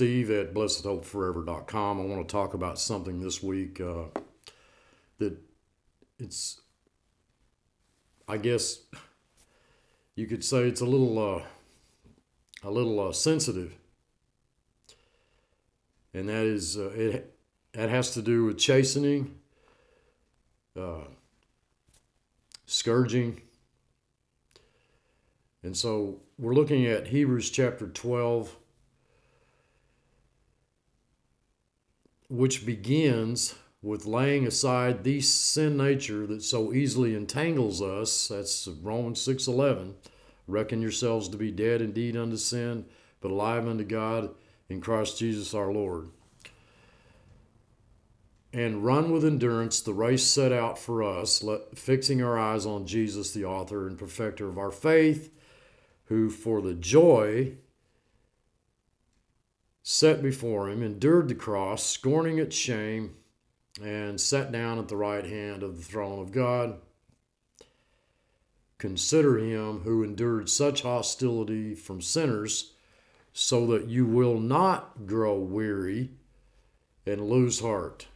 Steve at blessedhopeforever.com. I want to talk about something this week uh, that it's, I guess, you could say it's a little, uh, a little uh, sensitive, and that is uh, it. That has to do with chastening, uh, scourging, and so we're looking at Hebrews chapter twelve which begins with laying aside the sin nature that so easily entangles us. That's Romans 6:11. Reckon yourselves to be dead indeed unto sin, but alive unto God in Christ Jesus our Lord. And run with endurance the race set out for us, fixing our eyes on Jesus, the author and perfecter of our faith, who for the joy set before him, endured the cross, scorning its shame, and sat down at the right hand of the throne of God. Consider him who endured such hostility from sinners, so that you will not grow weary and lose heart.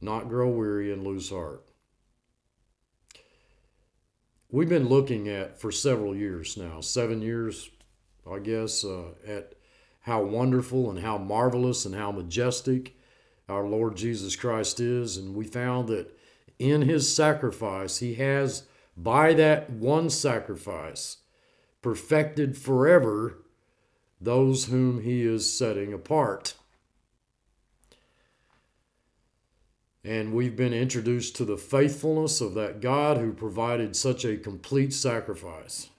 Not grow weary and lose heart. We've been looking at for several years now, seven years, I guess, uh, at how wonderful and how marvelous and how majestic our Lord Jesus Christ is. And we found that in his sacrifice, he has, by that one sacrifice, perfected forever those whom he is setting apart. And we've been introduced to the faithfulness of that God who provided such a complete sacrifice.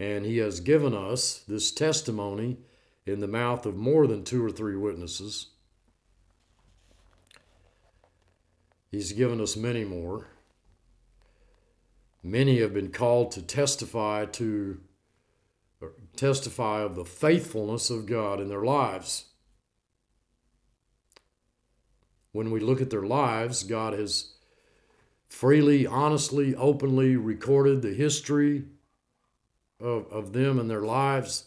And he has given us this testimony in the mouth of more than two or three witnesses. He's given us many more. Many have been called to testify to testify of the faithfulness of God in their lives. When we look at their lives, God has freely, honestly, openly recorded the history of, of them and their lives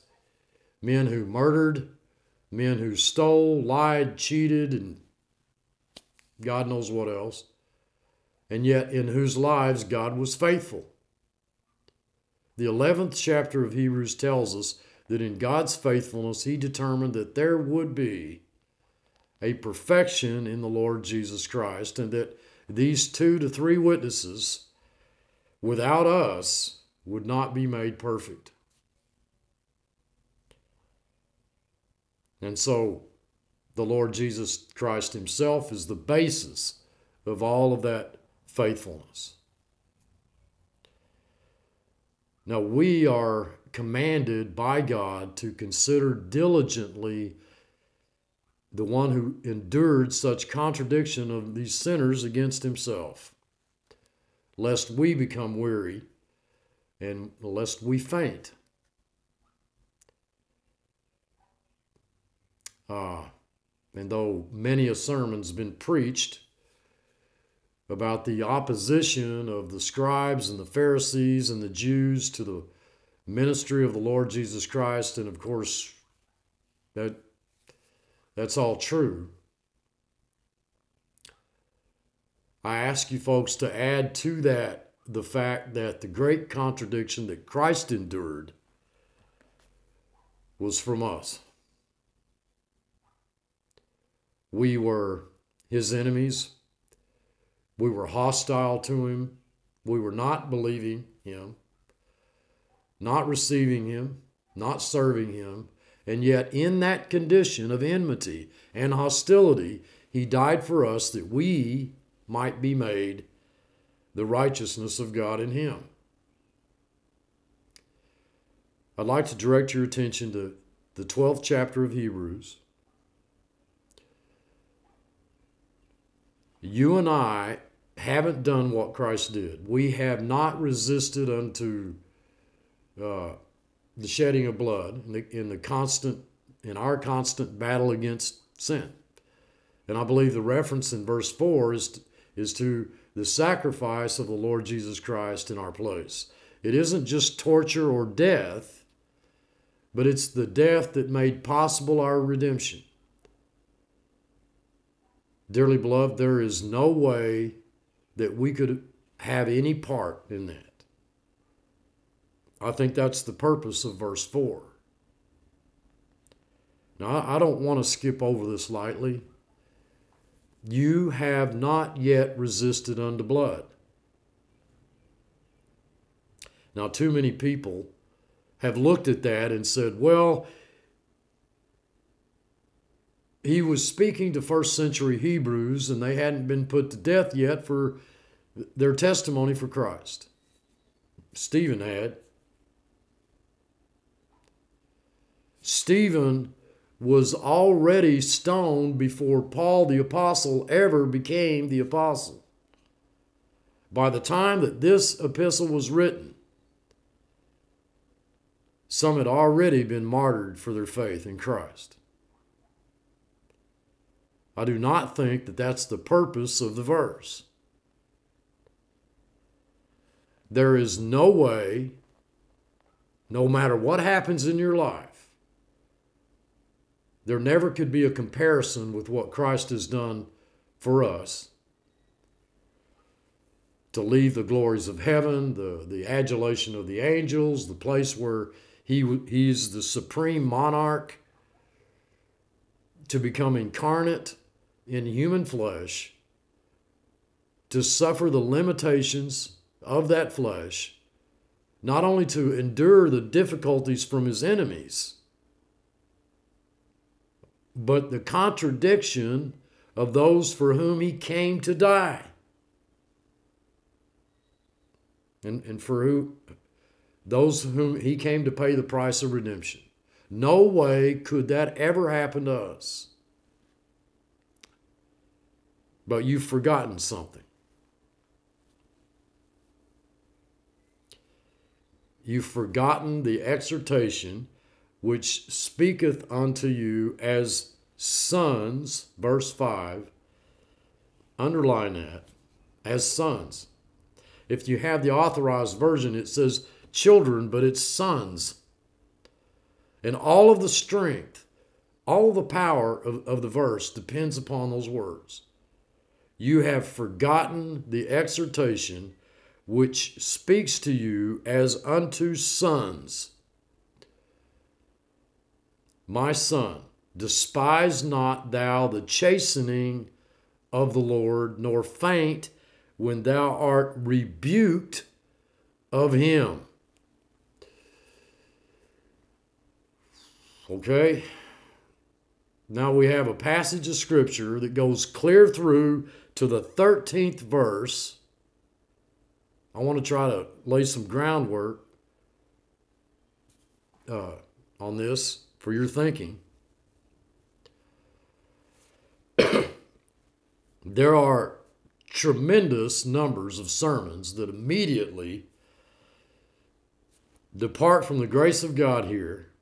men who murdered, men who stole, lied, cheated, and God knows what else, and yet in whose lives God was faithful. The 11th chapter of Hebrews tells us that in God's faithfulness, He determined that there would be a perfection in the Lord Jesus Christ, and that these two to three witnesses, without us, would not be made perfect. And so the Lord Jesus Christ Himself is the basis of all of that faithfulness. Now, we are commanded by God to consider diligently the one who endured such contradiction of these sinners against himself, lest we become weary and lest we faint. Uh, and though many a sermon's been preached about the opposition of the scribes and the Pharisees and the Jews to the ministry of the Lord Jesus Christ, and of course, that that's all true. I ask you folks to add to that the fact that the great contradiction that Christ endured was from us. We were his enemies. We were hostile to him. We were not believing him, not receiving him, not serving him. And yet, in that condition of enmity and hostility, he died for us that we might be made the righteousness of God in him. I'd like to direct your attention to the 12th chapter of Hebrews. You and I haven't done what Christ did. We have not resisted unto uh, the shedding of blood in the, in the constant in our constant battle against sin. And I believe the reference in verse 4 is to, is to the sacrifice of the Lord Jesus Christ in our place. It isn't just torture or death, but it's the death that made possible our redemption. Dearly beloved, there is no way that we could have any part in that. I think that's the purpose of verse 4. Now, I don't want to skip over this lightly. You have not yet resisted unto blood. Now, too many people have looked at that and said, well, he was speaking to first century Hebrews and they hadn't been put to death yet for their testimony for Christ. Stephen had. Stephen was already stoned before Paul the Apostle ever became the Apostle. By the time that this epistle was written, some had already been martyred for their faith in Christ. I do not think that that's the purpose of the verse. There is no way, no matter what happens in your life, there never could be a comparison with what Christ has done for us. To leave the glories of heaven, the, the adulation of the angels, the place where he, he's the supreme monarch, to become incarnate in human flesh, to suffer the limitations of that flesh, not only to endure the difficulties from his enemies, but the contradiction of those for whom he came to die. And, and for who those whom he came to pay the price of redemption. No way could that ever happen to us. But you've forgotten something. You've forgotten the exhortation which speaketh unto you as sons, verse 5. Underline that, as sons. If you have the authorized version, it says children, but it's sons. And all of the strength, all the power of, of the verse depends upon those words. You have forgotten the exhortation which speaks to you as unto sons. My son, despise not thou the chastening of the Lord, nor faint when thou art rebuked of him. Okay? Now we have a passage of scripture that goes clear through to the 13th verse. I want to try to lay some groundwork uh, on this for your thinking. there are tremendous numbers of sermons that immediately depart from the grace of God here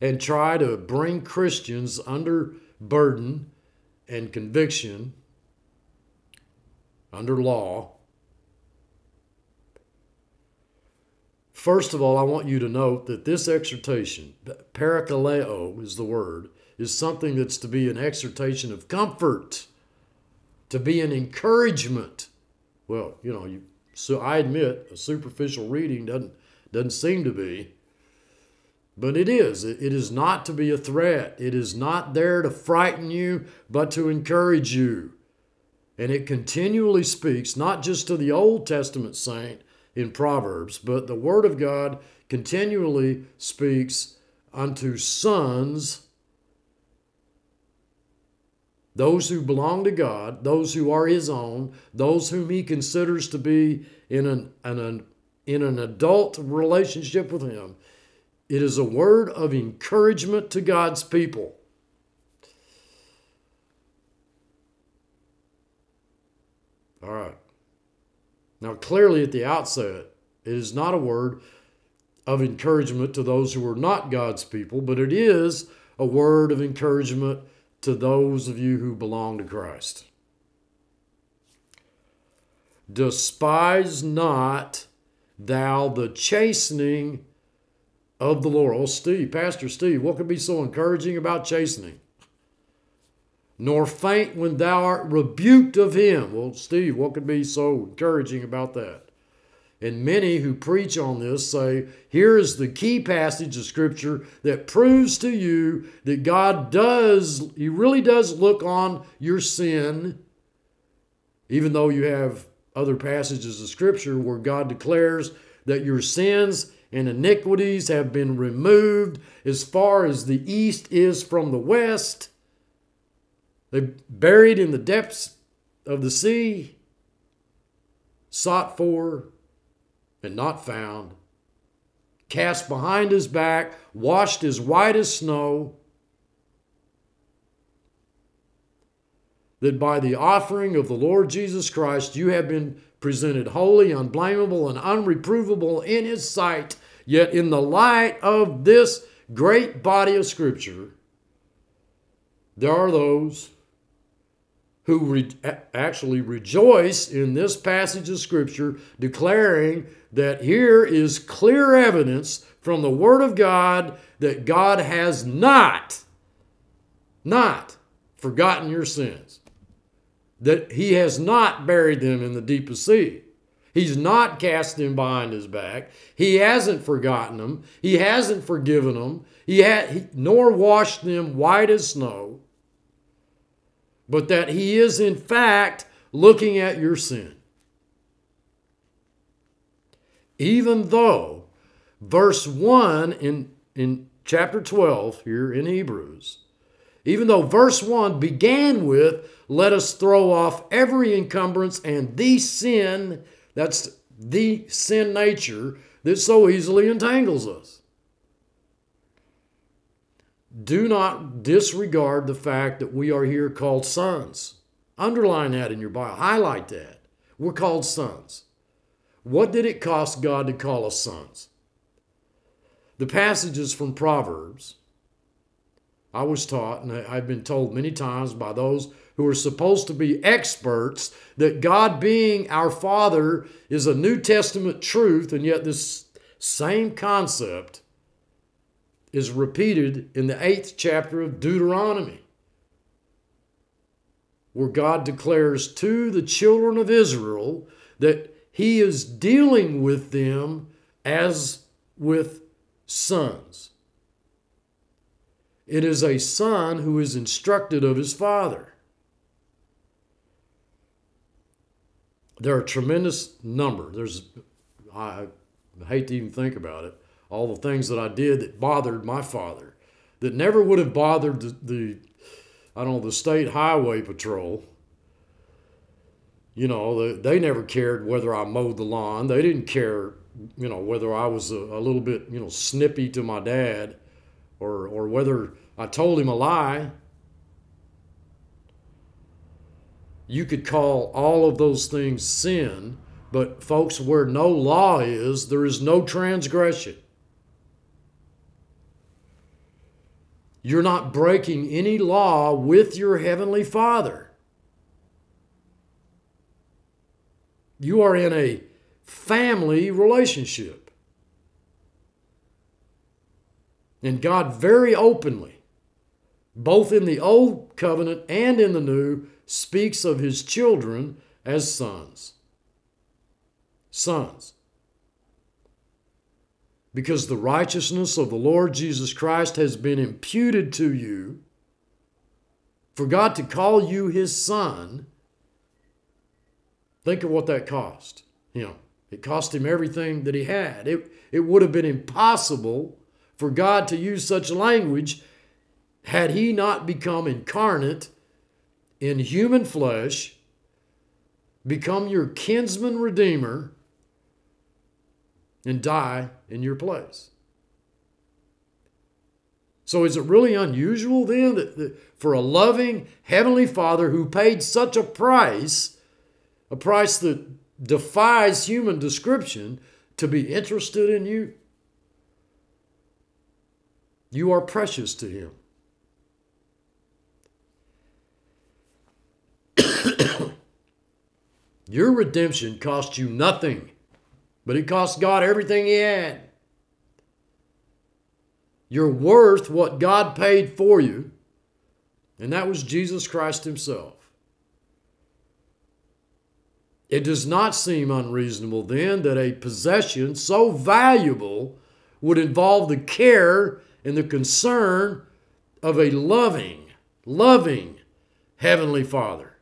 and try to bring Christians under burden and conviction under law. First of all, I want you to note that this exhortation, parakaleo is the word, is something that's to be an exhortation of comfort, to be an encouragement. Well, you know, you, so I admit a superficial reading doesn't doesn't seem to be, but it is. It is not to be a threat. It is not there to frighten you, but to encourage you. And it continually speaks not just to the Old Testament saint in Proverbs, but the Word of God continually speaks unto sons, those who belong to God, those who are His own, those whom He considers to be in an, an, in an adult relationship with Him. It is a word of encouragement to God's people. All right. Now, clearly at the outset, it is not a word of encouragement to those who are not God's people, but it is a word of encouragement to those of you who belong to Christ. Despise not thou the chastening of the Lord. Oh, Steve, Pastor Steve, what could be so encouraging about chastening? Nor faint when thou art rebuked of him. Well, Steve, what could be so encouraging about that? And many who preach on this say, here is the key passage of Scripture that proves to you that God does, He really does look on your sin, even though you have other passages of Scripture where God declares that your sins and iniquities have been removed as far as the east is from the west. They buried in the depths of the sea, sought for and not found, cast behind his back, washed as white as snow. That by the offering of the Lord Jesus Christ you have been presented holy, unblameable, and unreprovable in his sight. Yet, in the light of this great body of Scripture, there are those who re- actually rejoice in this passage of Scripture, declaring that here is clear evidence from the Word of God that God has not, not forgotten your sins, that He has not buried them in the deepest sea. He's not cast them behind his back. He hasn't forgotten them. He hasn't forgiven them. He had, nor washed them white as snow but that He is in fact looking at your sin. Even though verse 1 in, in chapter 12 here in Hebrews, even though verse 1 began with, let us throw off every encumbrance and the sin, that's the sin nature that so easily entangles us do not disregard the fact that we are here called sons. Underline that in your Bible, highlight that. We're called sons. What did it cost God to call us sons? The passages from Proverbs, I was taught, and I've been told many times by those who are supposed to be experts, that God being our Father is a New Testament truth, and yet this same concept is repeated in the eighth chapter of Deuteronomy, where God declares to the children of Israel that He is dealing with them as with sons. It is a son who is instructed of his father. There are tremendous number. There's, I hate to even think about it, all the things that I did that bothered my father, that never would have bothered the, the I don't know, the state highway patrol. You know, they, they never cared whether I mowed the lawn. They didn't care, you know, whether I was a, a little bit, you know, snippy to my dad or, or whether I told him a lie. You could call all of those things sin, but folks, where no law is, there is no transgression. You're not breaking any law with your Heavenly Father. You are in a family relationship. And God very openly, both in the Old Covenant and in the New, speaks of His children as sons. Sons because the righteousness of the Lord Jesus Christ has been imputed to you, for God to call you his son, think of what that cost him. It cost him everything that he had. It, it would have been impossible for God to use such language had he not become incarnate in human flesh, become your kinsman redeemer, and die in your place. So, is it really unusual then that, that, for a loving Heavenly Father who paid such a price, a price that defies human description, to be interested in you? You are precious to Him. Your redemption cost you nothing. But it cost God everything he had. You're worth what God paid for you, and that was Jesus Christ Himself. It does not seem unreasonable then that a possession so valuable would involve the care and the concern of a loving, loving Heavenly Father.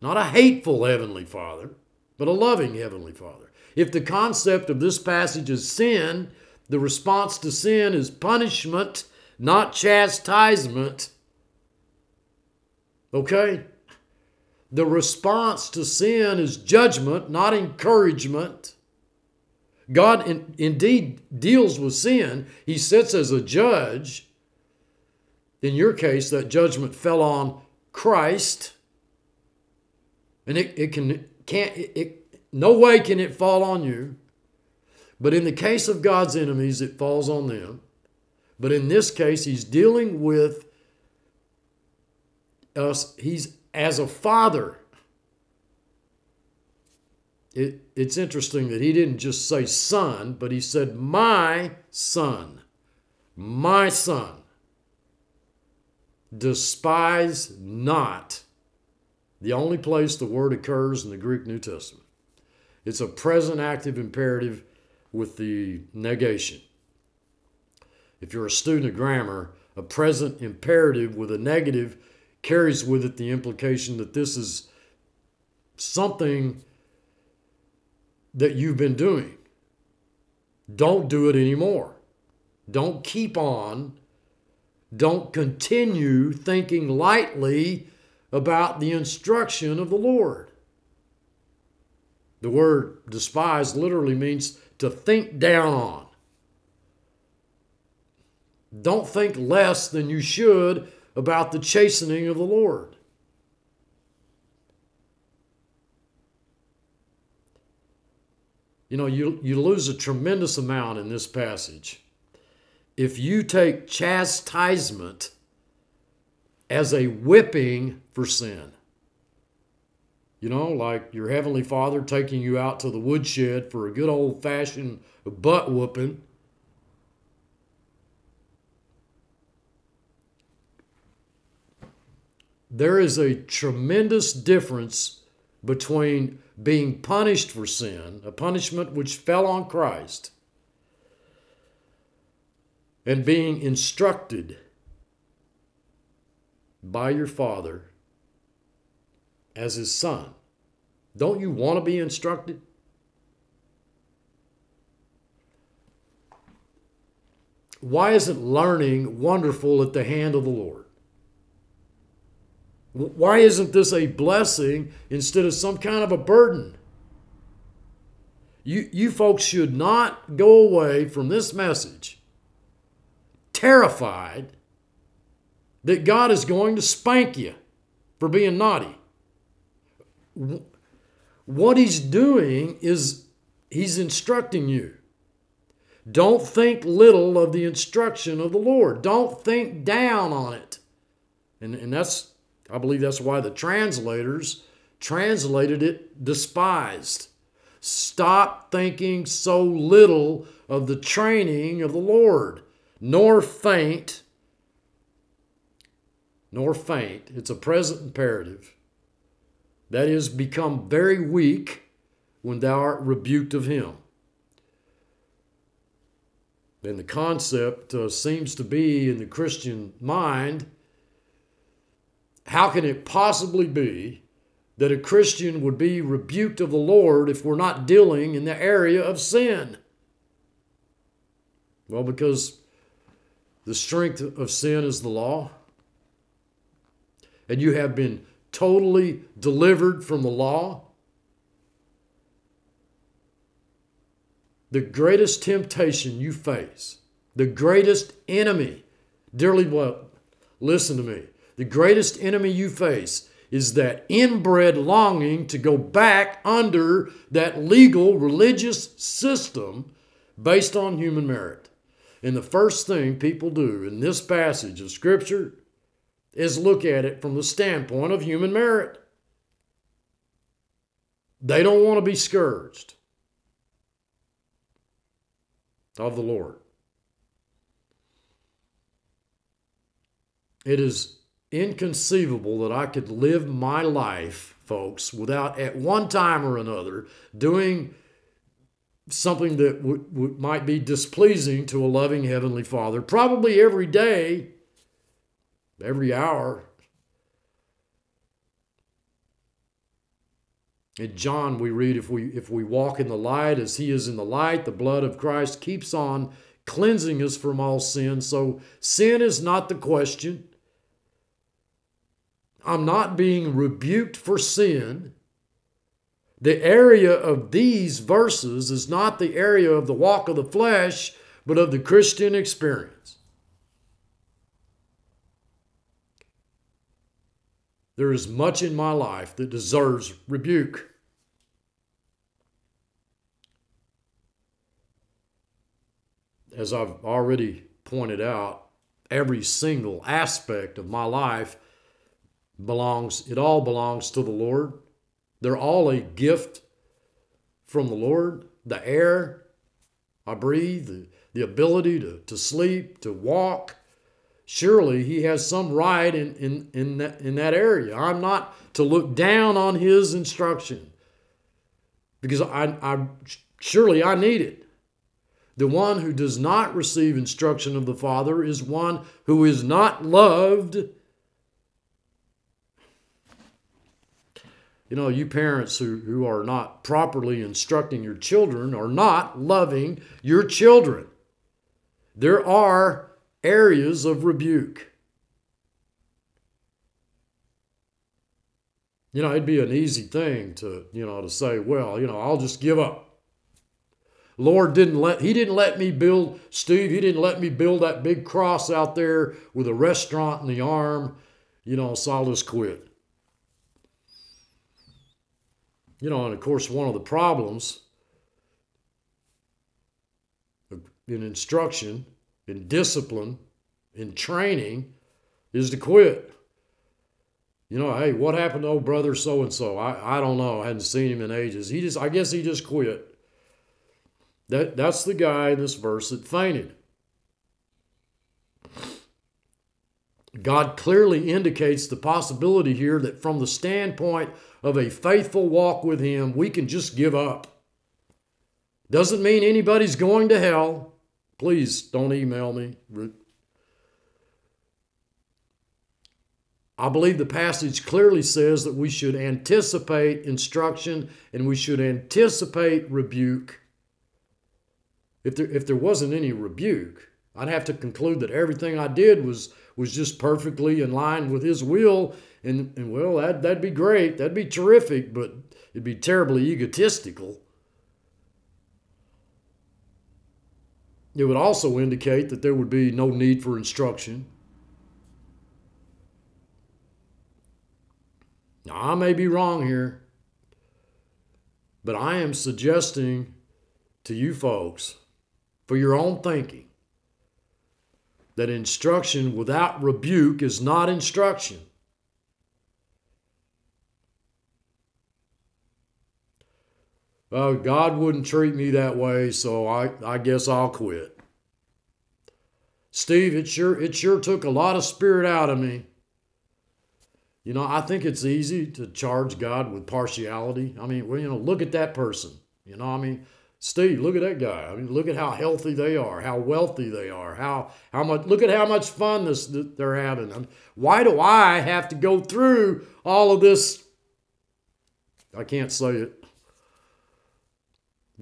Not a hateful Heavenly Father, but a loving Heavenly Father. If the concept of this passage is sin, the response to sin is punishment, not chastisement. Okay? The response to sin is judgment, not encouragement. God in, indeed deals with sin. He sits as a judge. In your case, that judgment fell on Christ. And it, it can can't it, it no way can it fall on you. But in the case of God's enemies, it falls on them. But in this case, he's dealing with us. He's as a father. It, it's interesting that he didn't just say son, but he said, My son, my son. Despise not. The only place the word occurs in the Greek New Testament. It's a present active imperative with the negation. If you're a student of grammar, a present imperative with a negative carries with it the implication that this is something that you've been doing. Don't do it anymore. Don't keep on. Don't continue thinking lightly about the instruction of the Lord. The word despise literally means to think down on. Don't think less than you should about the chastening of the Lord. You know, you, you lose a tremendous amount in this passage if you take chastisement as a whipping for sin. You know, like your Heavenly Father taking you out to the woodshed for a good old fashioned butt whooping. There is a tremendous difference between being punished for sin, a punishment which fell on Christ, and being instructed by your Father as his son. Don't you want to be instructed? Why isn't learning wonderful at the hand of the Lord? Why isn't this a blessing instead of some kind of a burden? You, you folks should not go away from this message terrified that God is going to spank you for being naughty what he's doing is he's instructing you. Don't think little of the instruction of the Lord. Don't think down on it. And, and that's, I believe that's why the translators translated it despised. Stop thinking so little of the training of the Lord, nor faint, nor faint. It's a present imperative that is, become very weak when thou art rebuked of him. And the concept uh, seems to be in the Christian mind how can it possibly be that a Christian would be rebuked of the Lord if we're not dealing in the area of sin? Well, because the strength of sin is the law, and you have been totally delivered from the law? The greatest temptation you face, the greatest enemy, dearly well, listen to me. The greatest enemy you face is that inbred longing to go back under that legal religious system based on human merit. And the first thing people do in this passage of Scripture is look at it from the standpoint of human merit. They don't want to be scourged. of the Lord. It is inconceivable that I could live my life, folks, without at one time or another doing something that might be displeasing to a loving Heavenly Father, probably every day, every hour. In John, we read, if we, if we walk in the light as He is in the light, the blood of Christ keeps on cleansing us from all sin. So sin is not the question. I'm not being rebuked for sin. The area of these verses is not the area of the walk of the flesh, but of the Christian experience. There is much in my life that deserves rebuke. As I've already pointed out, every single aspect of my life belongs, it all belongs to the Lord. They're all a gift from the Lord. The air I breathe, the, the ability to, to sleep, to walk. Surely he has some right in, in, in, that, in that area. I'm not to look down on his instruction because I, I surely I need it. The one who does not receive instruction of the Father is one who is not loved you know, you parents who, who are not properly instructing your children are not loving your children. There are areas of rebuke. You know, it'd be an easy thing to, you know, to say, well, you know, I'll just give up. Lord didn't let he didn't let me build Steve, he didn't let me build that big cross out there with a restaurant in the arm. You know, so I'll just quit. You know, and of course, one of the problems in instruction, in discipline, in training is to quit. You know, hey, what happened to old brother so and so? I I don't know. I hadn't seen him in ages. He just I guess he just quit. That that's the guy in this verse that fainted. God clearly indicates the possibility here that from the standpoint of a faithful walk with Him, we can just give up. Doesn't mean anybody's going to hell. Please don't email me. I believe the passage clearly says that we should anticipate instruction and we should anticipate rebuke. If there, if there wasn't any rebuke, I'd have to conclude that everything I did was was just perfectly in line with his will and, and well that that'd be great that'd be terrific but it'd be terribly egotistical it would also indicate that there would be no need for instruction now i may be wrong here but i am suggesting to you folks for your own thinking that instruction without rebuke is not instruction. Well, God wouldn't treat me that way, so I, I guess I'll quit. Steve, it sure it sure took a lot of spirit out of me. You know, I think it's easy to charge God with partiality. I mean, well, you know, look at that person. You know, I mean, Steve, look at that guy. I mean, look at how healthy they are, how wealthy they are, how how much. Look at how much fun this they're having. I mean, why do I have to go through all of this? I can't say it.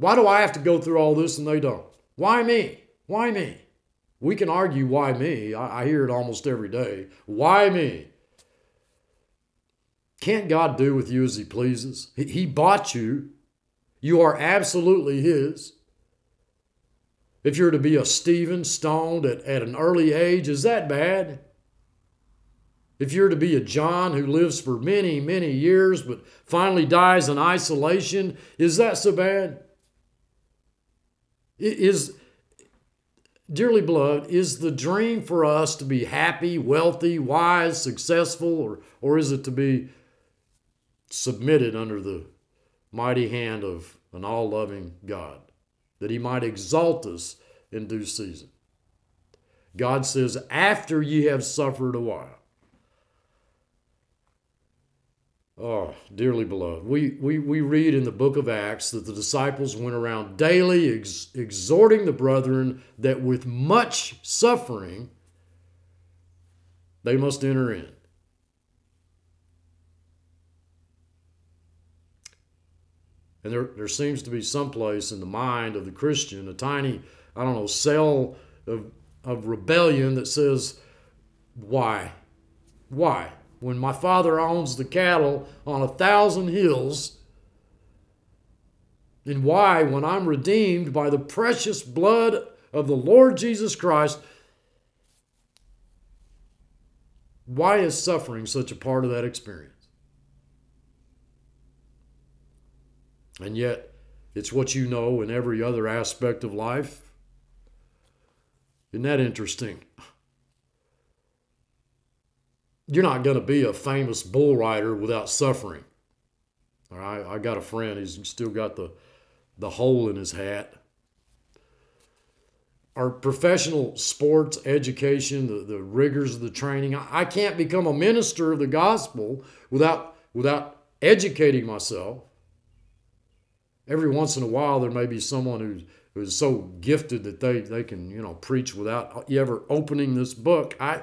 Why do I have to go through all this and they don't? Why me? Why me? We can argue why me. I, I hear it almost every day. Why me? Can't God do with you as He pleases? He, he bought you you are absolutely His. If you're to be a Stephen stoned at, at an early age, is that bad? If you're to be a John who lives for many, many years but finally dies in isolation, is that so bad? Is, dearly beloved, is the dream for us to be happy, wealthy, wise, successful, or, or is it to be submitted under the mighty hand of an all loving God, that He might exalt us in due season. God says, after ye have suffered a while. Oh, dearly beloved, we, we, we read in the book of Acts that the disciples went around daily ex- exhorting the brethren that with much suffering they must enter in. And there, there seems to be some place in the mind of the Christian, a tiny, I don't know, cell of, of rebellion that says, Why? Why? When my father owns the cattle on a thousand hills, and why, when I'm redeemed by the precious blood of the Lord Jesus Christ, why is suffering such a part of that experience? And yet, it's what you know in every other aspect of life. Isn't that interesting? You're not going to be a famous bull rider without suffering. All right, I got a friend, he's still got the, the hole in his hat. Our professional sports education, the, the rigors of the training, I can't become a minister of the gospel without, without educating myself every once in a while there may be someone who's who's so gifted that they they can you know preach without you ever opening this book. I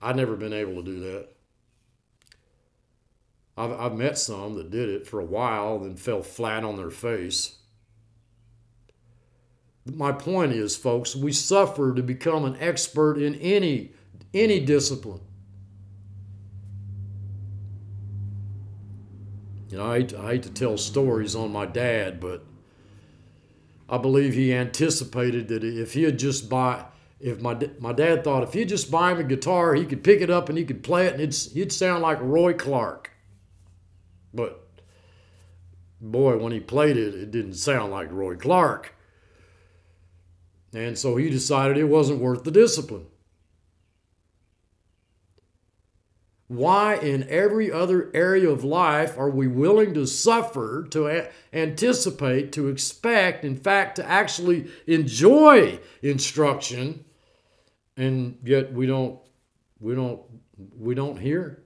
I've never been able to do that. I've, I've met some that did it for a while, and then fell flat on their face. My point is, folks, we suffer to become an expert in any any discipline. You know, I hate, to, I hate to tell stories on my dad, but I believe he anticipated that if he had just buy, if my my dad thought if he'd just buy him a guitar, he could pick it up and he could play it, and it's he'd sound like Roy Clark. But boy, when he played it, it didn't sound like Roy Clark. And so he decided it wasn't worth the discipline. Why, in every other area of life, are we willing to suffer, to anticipate, to expect, in fact, to actually enjoy instruction, and yet we don't, we don't, we don't hear?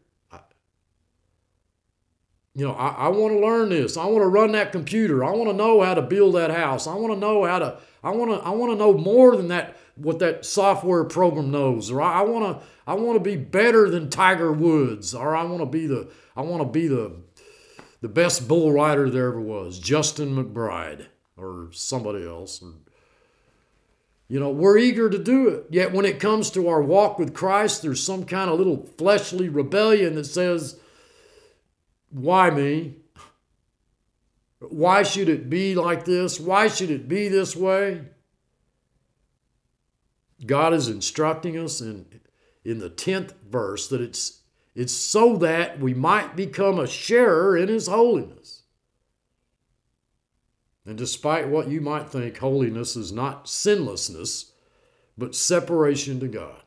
You know, I, I want to learn this. I want to run that computer. I want to know how to build that house. I want to know how to. I want to. I want to know more than that. What that software program knows, or I, want to. I want to be better than Tiger Woods, or I want to be the I want to be the the best bull rider there ever was, Justin McBride or somebody else. Or, you know, we're eager to do it. Yet when it comes to our walk with Christ, there's some kind of little fleshly rebellion that says, "Why me? Why should it be like this? Why should it be this way?" God is instructing us in in the 10th verse that it's it's so that we might become a sharer in his holiness. And despite what you might think, holiness is not sinlessness, but separation to God.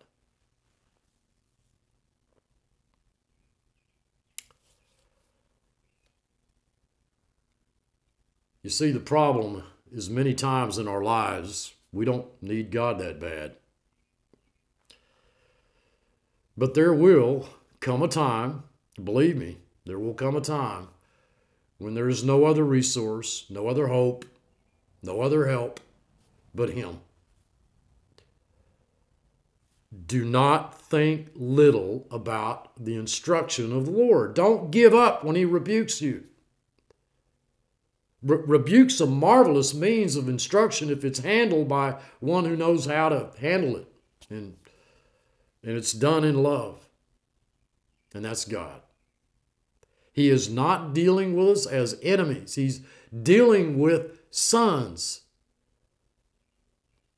You see, the problem is many times in our lives, we don't need God that bad. But there will come a time, believe me, there will come a time when there is no other resource, no other hope, no other help but Him. Do not think little about the instruction of the Lord. Don't give up when He rebukes you. Re- rebuke's a marvelous means of instruction if it's handled by one who knows how to handle it. And and it's done in love. And that's God. He is not dealing with us as enemies, He's dealing with sons.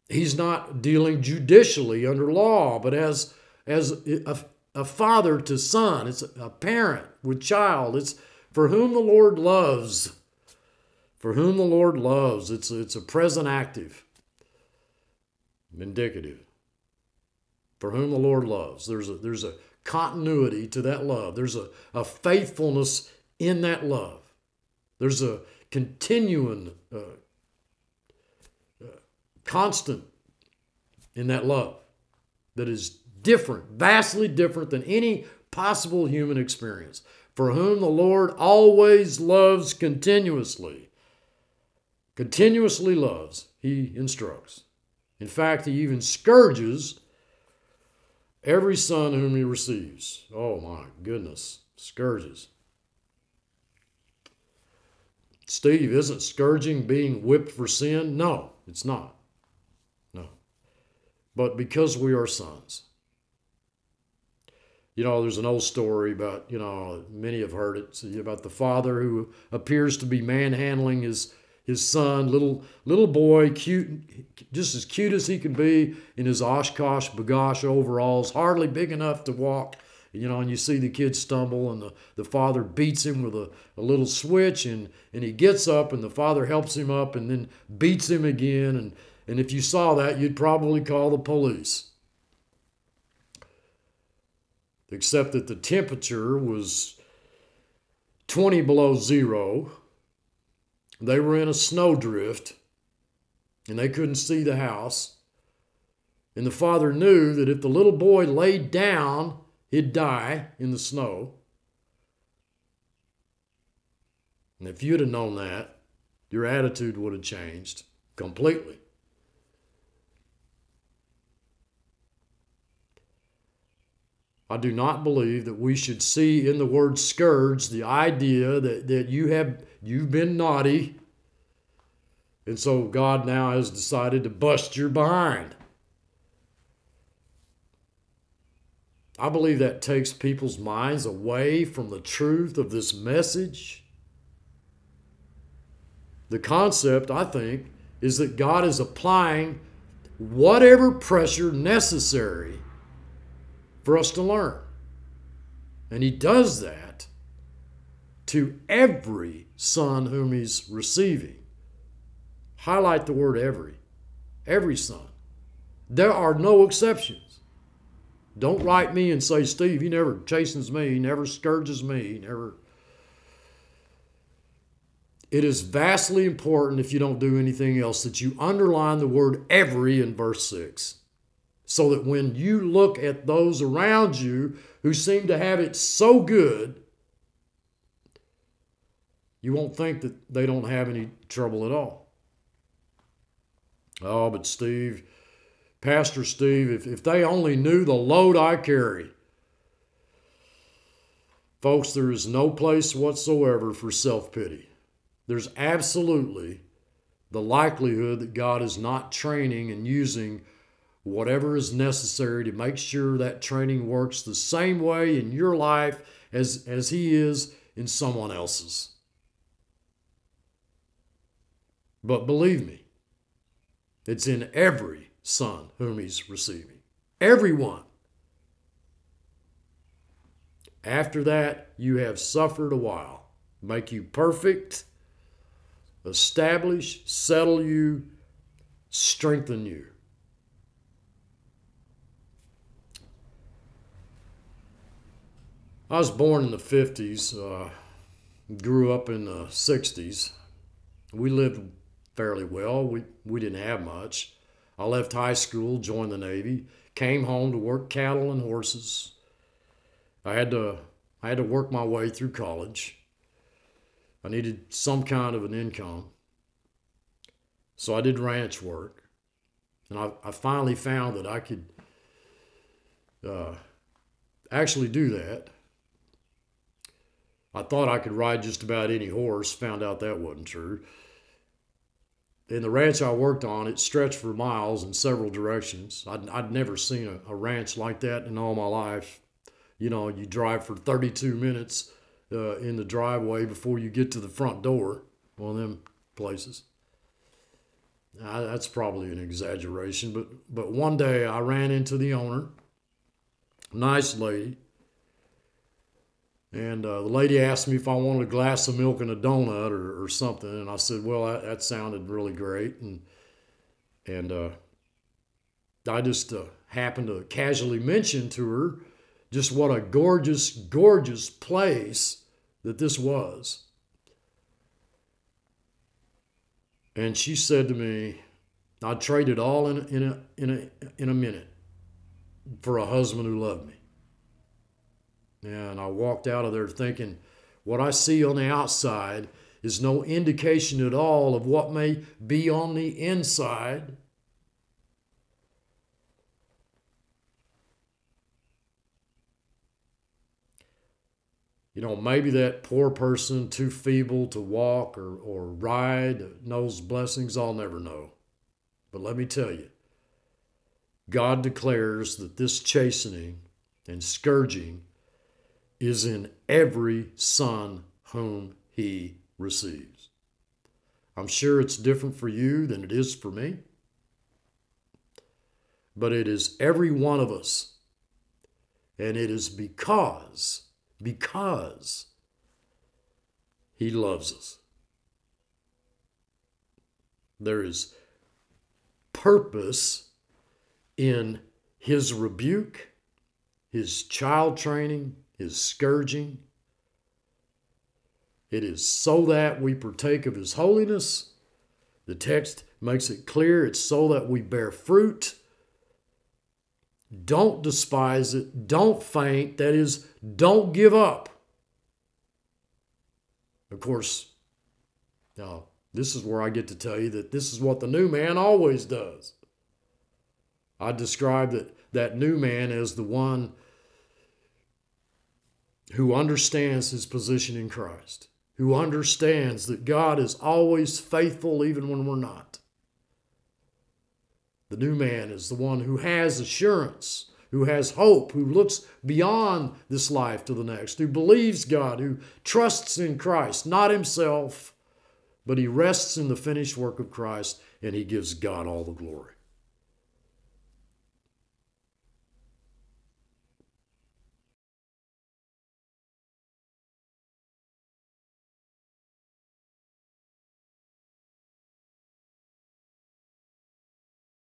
He's not dealing judicially under law, but as, as a, a father to son. It's a parent with child. It's for whom the Lord loves. For whom the Lord loves. It's, it's a present active, indicative for whom the Lord loves. There's a, there's a continuity to that love, there's a, a faithfulness in that love, there's a continuing uh, uh, constant in that love that is different, vastly different than any possible human experience. For whom the Lord always loves continuously. Continuously loves, he instructs. In fact, he even scourges every son whom he receives. Oh my goodness, scourges. Steve, isn't scourging being whipped for sin? No, it's not. No. But because we are sons. You know, there's an old story about, you know, many have heard it, about the father who appears to be manhandling his his son, little little boy, cute, just as cute as he can be in his OshKosh B'gosh overalls, hardly big enough to walk, you know, and you see the kid stumble and the, the father beats him with a, a little switch and, and he gets up and the father helps him up and then beats him again. And, and if you saw that, you'd probably call the police. Except that the temperature was 20 below zero they were in a snowdrift and they couldn't see the house. And the father knew that if the little boy laid down, he'd die in the snow. And if you'd have known that, your attitude would have changed completely. I do not believe that we should see in the word scourge the idea that, that you have you've been naughty. And so God now has decided to bust your behind. I believe that takes people's minds away from the truth of this message. The concept, I think, is that God is applying whatever pressure necessary for us to learn. And He does that to every son whom He's receiving. Highlight the word every. Every son. There are no exceptions. Don't write me and say, Steve, he never chastens me, he never scourges me, he never. It is vastly important if you don't do anything else that you underline the word every in verse 6 so that when you look at those around you who seem to have it so good, you won't think that they don't have any trouble at all. Oh, but Steve, Pastor Steve, if, if they only knew the load I carry. Folks, there is no place whatsoever for self pity. There's absolutely the likelihood that God is not training and using whatever is necessary to make sure that training works the same way in your life as, as He is in someone else's. But believe me, it's in every son whom He's receiving. Everyone. After that, you have suffered a while. Make you perfect, establish, settle you, strengthen you. I was born in the 50s, uh, grew up in the 60s. We lived fairly well. We, we didn't have much. I left high school, joined the Navy, came home to work cattle and horses. I had to, I had to work my way through college. I needed some kind of an income. So I did ranch work. And I, I finally found that I could uh, actually do that. I thought I could ride just about any horse, found out that wasn't true. In the ranch I worked on, it stretched for miles in several directions. I'd, I'd never seen a, a ranch like that in all my life. You know, you drive for 32 minutes uh, in the driveway before you get to the front door, one of them places. Now, that's probably an exaggeration, but, but one day I ran into the owner, nice lady and uh, the lady asked me if I wanted a glass of milk and a donut or, or something, and I said, "Well, that, that sounded really great." And and uh, I just uh, happened to casually mention to her just what a gorgeous, gorgeous place that this was. And she said to me, I'd trade it all in, in, a, in, a, in a minute for a husband who loved me. And I walked out of there thinking, what I see on the outside is no indication at all of what may be on the inside. You know, maybe that poor person, too feeble to walk or, or ride, knows blessings I'll never know. But let me tell you, God declares that this chastening and scourging is in every son whom he receives. I'm sure it's different for you than it is for me, but it is every one of us. And it is because because he loves us. There is purpose in his rebuke, his child training, his scourging. It is so that we partake of his holiness. The text makes it clear it's so that we bear fruit don't despise it. Don't faint. That is, don't give up. Of course, now this is where I get to tell you that this is what the new man always does. I describe that, that new man as the one who understands his position in Christ, who understands that God is always faithful even when we're not. The new man is the one who has assurance, who has hope, who looks beyond this life to the next, who believes God, who trusts in Christ, not himself, but he rests in the finished work of Christ and he gives God all the glory.